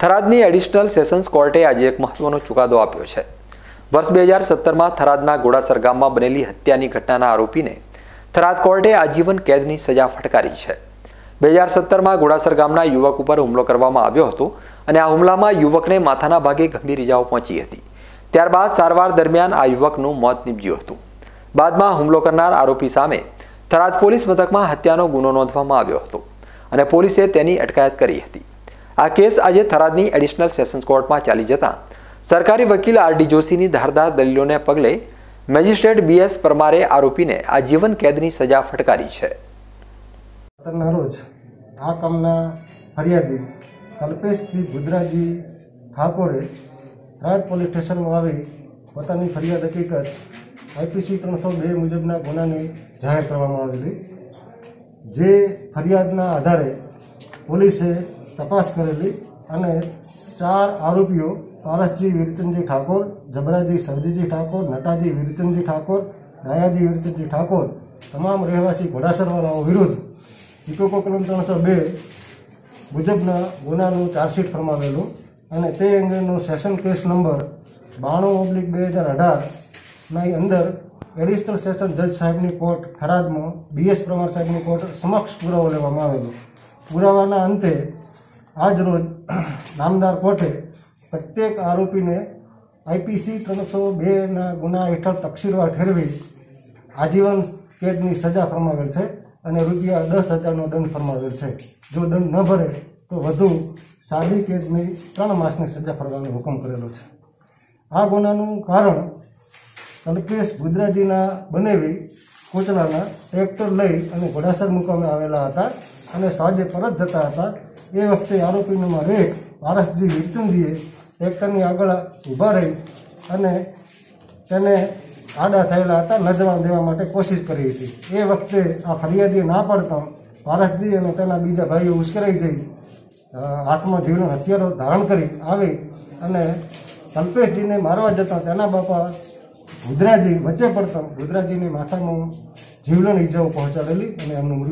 થરાદની additional sessions કોર્ટે આજે એક મહત્વનો ચુકાદો આપ્યો છે. વર્ષ બે હજાર સત્તરમાં થરાદના ઘોડાસર ગામમાં બનેલી હત્યાની ઘટનાના આરોપીને થરાદ કોર્ટે આજીવન કેદની સજા ફટકારી છે. બે હજાર સત્તરમાં ઘોડાસર ગામના યુવક ઉપર હુમલો કરવામાં આવ્યો હતો અને આ હુમલામાં યુવકને માથાના ભાગે ગંભીર ઇજાઓ પહોંચી હતી. ત્યારબાદ સારવાર દરમિયાન આ યુવકનું મોત નીપજ્યું હતું. બાદમાં હુમલો કરનાર આરોપી સામે થરાદ પોલીસ મથકમાં હત્યાનો ગુનો નોંધવામાં આવ્યો હતો અને પોલીસે તેની અટકાયત કરી હતી. આ કેસ આજે થરાદની એડિશનલ સેશન્સ કોર્ટમાં ચાલી જતા. સરકારી વકીલ આર ડી જોશીની ધારદાર દલીલોને પગલે મેજિસ્ટ્રેટ બી એસ પરમારે આરોપીને આજીવન કેદની સજા ફટકારી છે. રોજ આ કામના ફરિયાદી કલ્પેશજી ગુજરાજી ઠાકોરે રાજ પોલીસ સ્ટેશનમાં આવી પોતાની ફરિયાદ હકીકત આઈપીસી ત્રણસો બે મુજબના ગુનાની જાહેર કરવામાં આવેલી. જે ફરિયાદના આધારે પોલીસે તપાસ કરેલી અને ચાર આરોપીઓ પારસજી વીરચંદજી ઠાકોર, જબરાજી સરજીજી ઠાકોર, નટાજી વીરચંદજી ઠાકોર, ડાયાજી વીરચંદજી ઠાકોર તમામ રહેવાસી ઘોડાસરવાળાઓ વિરુદ્ધ ઇકોકો કલમ ત્રણસો બે મુજબના ગુનાનું ચાર્જશીટ ફરમાવેલું અને તે અંગેનો સેશન કેસ નંબર બાણું ઓબ્લિક બે હજાર અઢારના અંદર એડિશનલ સેશન જજ સાહેબની કોર્ટ થરાદમાં બીએસ પરમાર સાહેબની કોર્ટ સમક્ષ પુરાવો લેવામાં આવેલો. પુરાવાના અંતે આજ રોજ નામદાર કોર્ટે પ્રત્યેક આરોપીને આઈપીસી ત્રણસો બેના ગુના હેઠળ તકસીરવાર ઠેરવી આજીવન કેદની સજા ફરમાવેલ છે અને રૂપિયા દસ હજારનો દંડ ફરમાવેલ છે. જો દંડ ન ભરે, તો વધુ સાદી કેદની ત્રણ માસની સજા ફરવાનો હુકમ કરેલો છે. આ ગુનાનું કારણ કલ્પેશ ગુજરાતીના બનેવી કોચલાના ટ્રેક્ટર લઈ અને ઘોડાસર મુકામે આવેલા હતા અને સાંજે પરત જતા હતા. એ વખતે આરોપી નંબર વારસજી વીરચંદજીએ ટ્રેક્ટરની આગળ ઊભા રહી અને તેને આડા થયેલા હતા નજવા દેવા માટે કોશિશ કરી હતી. એ વખતે આ ફરિયાદીએ ના પાડતા પારસજી અને તેના બીજા ભાઈઓ ઉશ્કેરાઈ જઈ હાથમાં જીવનો હથિયારો ધારણ કરી આવી અને કલ્પેશજીને મારવા જતા તેના બાપા ગુજરાજી વચ્ચે પડતા રુદ્રાજીની માથામાં જીવલેણ ઈજાઓ પહોંચાડેલી અને એમનું મૃત્યુ